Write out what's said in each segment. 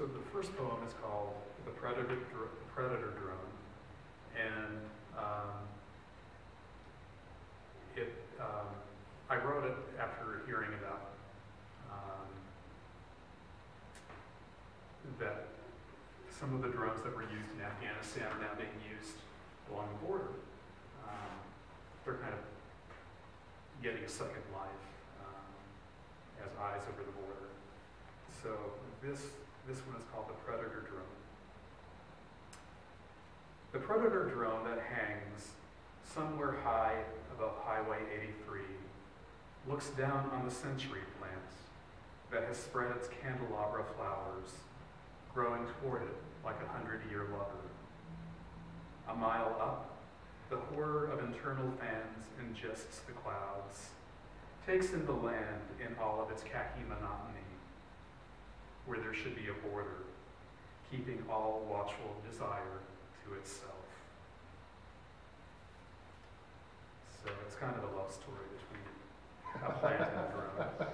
So the first poem is called The Predator, Dr- Predator Drone, and um, it, um, I wrote it after hearing about um, that some of the drones that were used in Afghanistan are now being used along the border. Um, they're kind of getting a second life um, as eyes over the border. So this, this one is called the Predator drone. The Predator drone that hangs somewhere high above Highway 83 looks down on the century plant that has spread its candelabra flowers, growing toward it like a hundred-year lover. A mile up, the horror of internal fans ingests the clouds, takes in the land in all of its khaki monotony, where there should be a border, keeping all watchful desire to itself. So it's kind of a love story between a plant and a drone.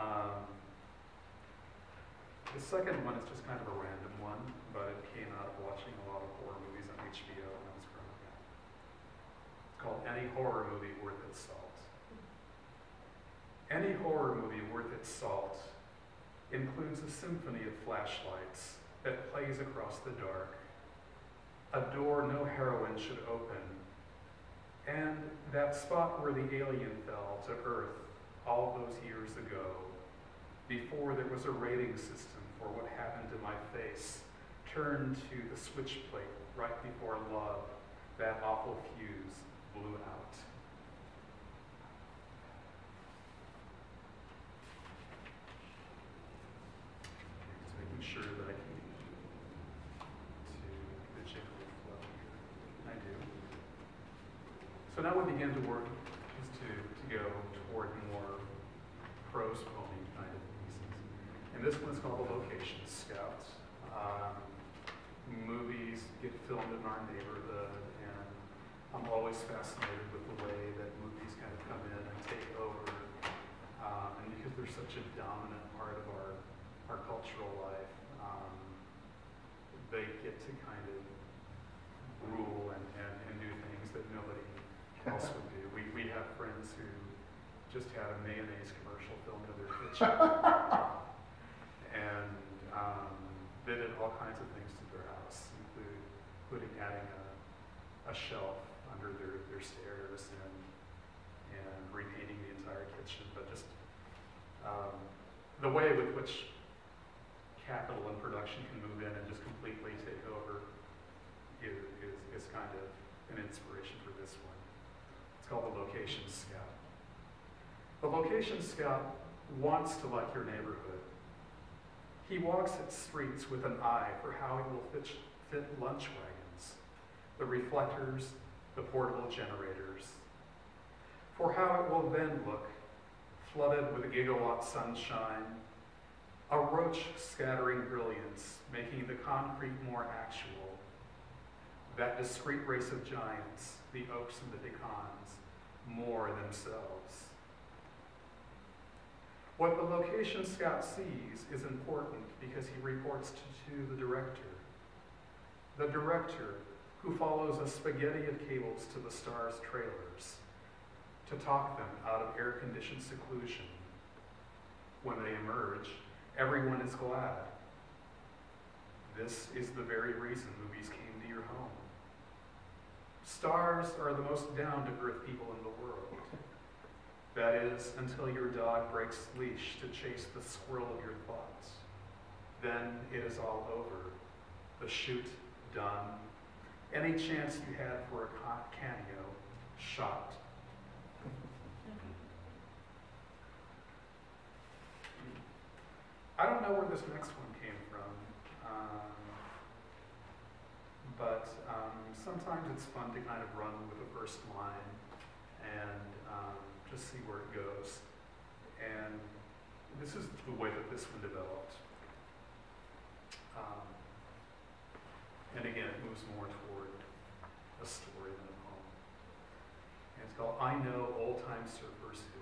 Um, the second one is just kind of a random one, but it came out of watching a lot of horror movies on HBO when I was growing up. It's called Any Horror Movie Worth Its Salt. Any horror movie worth its salt includes a symphony of flashlights that plays across the dark, a door no heroine should open, and that spot where the alien fell to Earth all those years ago, before there was a rating system for what happened to my face, turned to the switch plate right before love, that awful fuse blew out. Just making sure that I can to the jiggly flow here. I do. So now we begin to work is to, to go toward more prose poeming kind of pieces. And this one's called The Location Scout. Um, movies get filmed in our neighborhood, and I'm always fascinated with the way that movies kind of come in and take over. Um, and because they're such a dominant part of our, our cultural life, um, they get to kind of rule and, and, and do things that nobody else would do. We, we have friends who just had a mayonnaise commercial filmed in their kitchen. and um, they did all kinds of things to their house, including adding a, a shelf under their, their stairs and, and repainting the entire kitchen. But just um, the way with which capital and production can move in and just completely take over is, is, is kind of an inspiration for this one. Called the Location Scout. The Location Scout wants to like your neighborhood. He walks its streets with an eye for how it will fit, fit lunch wagons, the reflectors, the portable generators, for how it will then look, flooded with a gigawatt sunshine, a roach scattering brilliance, making the concrete more actual, that discrete race of giants, the oaks and the pecans, more themselves. What the location scout sees is important because he reports to, to the director. The director, who follows a spaghetti of cables to the stars' trailers to talk them out of air-conditioned seclusion. When they emerge, everyone is glad. This is the very reason movies came to your home. Stars are the most down-to-earth people in the world. That is, until your dog breaks leash to chase the squirrel of your thoughts. Then it is all over. The shoot done. Any chance you had for a cameo, shot. I don't know where this next one came from, um, but um, sometimes it's fun to kind of run with the first line and um, just see where it goes. And this is the way that this one developed. Um, and again, it moves more toward a story than a poem. And it's called I Know Old Time Surfers Who.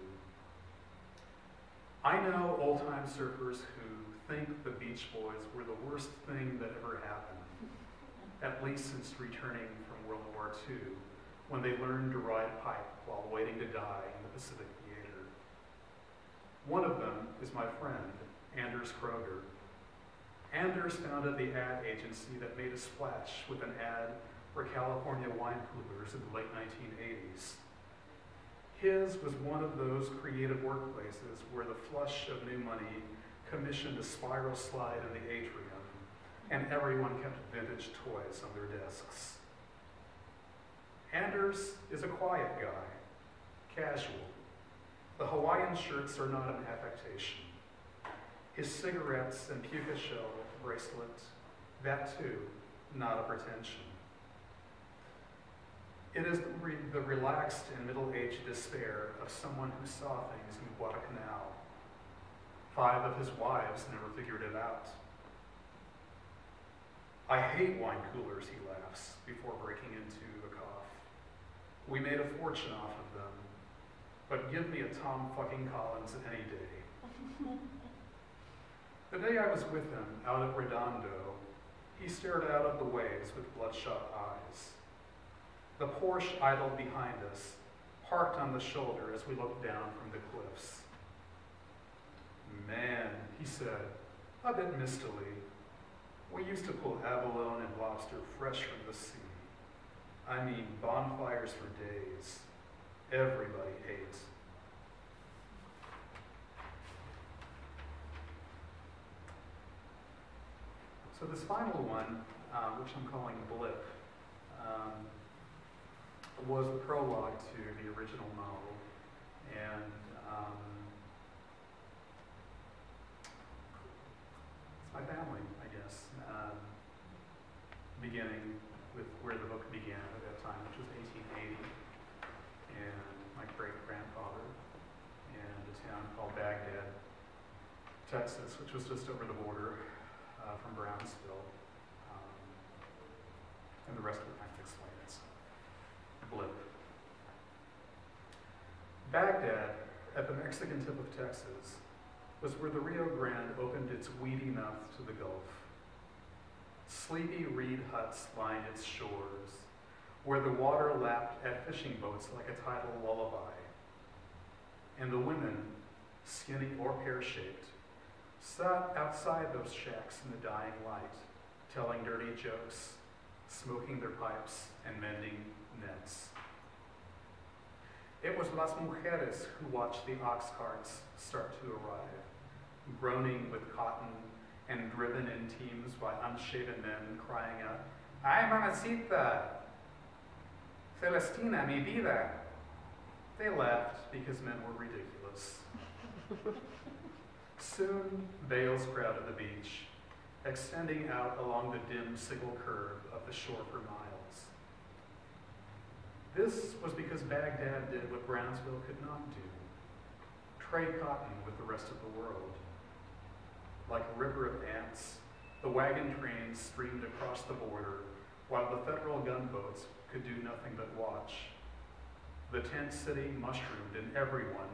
I know old time surfers who think the Beach Boys were the worst thing that ever happened, at least since returning from World War II, when they learned to ride a pipe while waiting to die in the Pacific Theater. One of them is my friend, Anders Kroger. Anders founded the ad agency that made a splash with an ad for California wine coolers in the late 1980s. His was one of those creative workplaces where the flush of new money commissioned a spiral slide in the atrium, and everyone kept vintage toys on their desks. Anders is a quiet guy, casual. The Hawaiian shirts are not an affectation. His cigarettes and puka shell bracelet, that too, not a pretension. It is the, re the relaxed and middle-aged despair of someone who saw things in Guadalcanal. Five of his wives never figured it out. I hate wine coolers, he laughs, before breaking into a cough. We made a fortune off of them, but give me a Tom fucking Collins any day. the day I was with him out at Redondo, he stared out at the waves with bloodshot eyes. The Porsche idled behind us, parked on the shoulder as we looked down from the cliffs. Man, he said, a bit mistily, we used to pull abalone and lobster fresh from the sea. I mean, bonfires for days. Everybody ate. So this final one, uh, which I'm calling Blip, um, was the prologue to the original novel. And um, it's my family, Um, beginning with where the book began at that time, which was 1880, and my great-grandfather, and a town called Baghdad, Texas, which was just over the border uh, from Brownsville. Um, and the rest of it I explain itself blip. Baghdad, at the Mexican tip of Texas, was where the Rio Grande opened its weedy mouth to the Gulf. Sleepy reed huts lined its shores, where the water lapped at fishing boats like a tidal lullaby. And the women, skinny or pear-shaped, sat outside those shacks in the dying light, telling dirty jokes, smoking their pipes, and mending nets. It was Las Mujeres who watched the ox carts start to arrive, groaning with cotton and driven in teams by unshaven men crying out, Ay, mamacita! Celestina, mi vida! They laughed because men were ridiculous. Soon, bales crowded the beach, extending out along the dim sickle curve of the shore for miles. This was because Baghdad did what Brownsville could not do trade cotton with the rest of the world. Like a river of ants, the wagon trains streamed across the border while the federal gunboats could do nothing but watch. The tent city mushroomed in everyone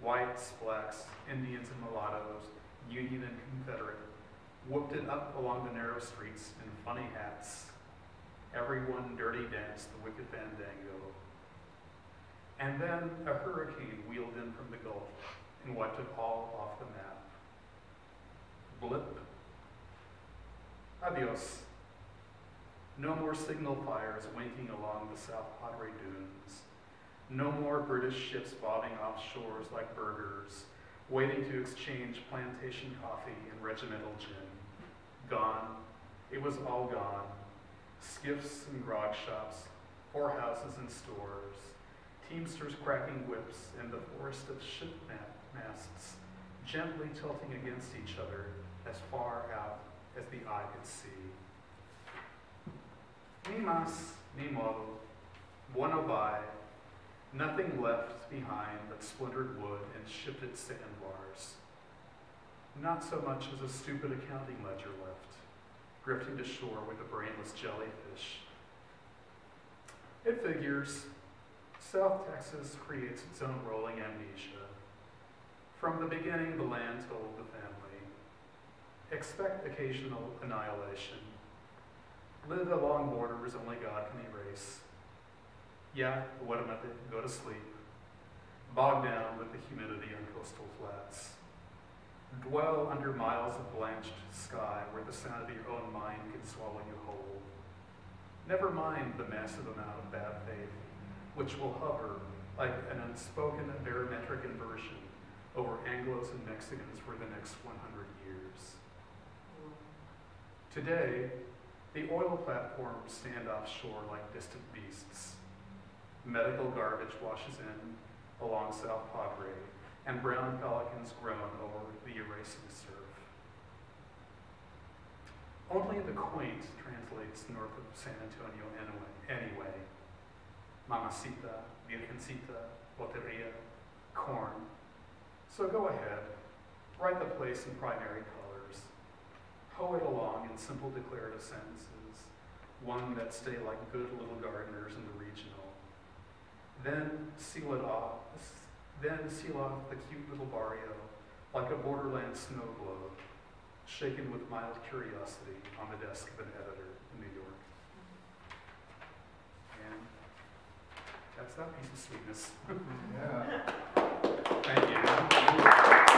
whites, blacks, Indians, and mulattoes, Union and Confederate, whooped it up along the narrow streets in funny hats. Everyone dirty danced the wicked fandango and then a hurricane wheeled in from the Gulf and wiped it all off the map. Blip. No more signal fires winking along the South Padre Dunes. No more British ships bobbing off shores like burgers, waiting to exchange plantation coffee and regimental gin. Gone. It was all gone. Skiffs and grog shops, whorehouses and stores, teamsters cracking whips, and the forest of ship masts gently tilting against each other as far out as the eye could see. Ni mas, ni modo, bueno by, nothing left behind but splintered wood and shifted sandbars. Not so much as a stupid accounting ledger left, drifting to shore with a brainless jellyfish. It figures South Texas creates its own rolling amnesia. From the beginning, the land told the family, expect occasional annihilation. Live along borders only God can erase. Yeah, what about it? Go to sleep. Bog down with the humidity on coastal flats. Dwell under miles of blanched sky where the sound of your own mind can swallow you whole. Never mind the massive amount of bad faith, which will hover like an unspoken barometric inversion over Anglos and Mexicans for the next 100 years. Today, the oil platforms stand offshore like distant beasts. Medical garbage washes in along South Padre, and brown pelicans groan over the erasing surf. Only the quaint translates north of San Antonio anyway. anyway. Mamacita, Virgencita, Boteria, corn. So go ahead, write the place in primary colors. Hoe it along in simple declarative sentences, one that stay like good little gardeners in the regional. Then seal it off, then seal off the cute little barrio like a borderland snow globe, shaken with mild curiosity on the desk of an editor in New York. And that's that piece of sweetness. Yeah. Thank you.